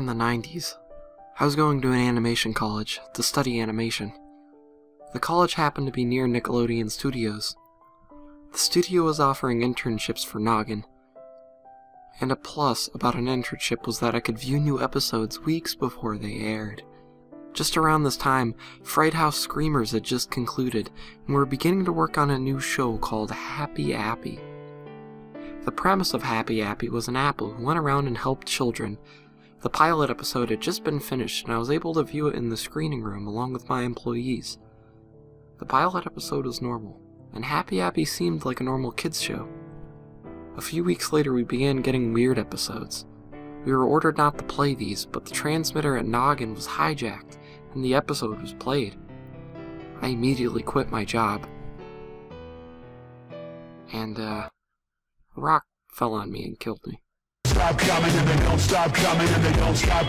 in the 90s. I was going to an animation college to study animation. The college happened to be near Nickelodeon Studios. The studio was offering internships for Noggin. And a plus about an internship was that I could view new episodes weeks before they aired. Just around this time, Fright House Screamers had just concluded, and we were beginning to work on a new show called Happy Appy. The premise of Happy Appy was an apple who went around and helped children. The pilot episode had just been finished, and I was able to view it in the screening room along with my employees. The pilot episode was normal, and Happy Appy seemed like a normal kids show. A few weeks later, we began getting weird episodes. We were ordered not to play these, but the transmitter at Noggin was hijacked, and the episode was played. I immediately quit my job. And, uh, a rock fell on me and killed me. Stop coming and they don't stop coming and they don't stop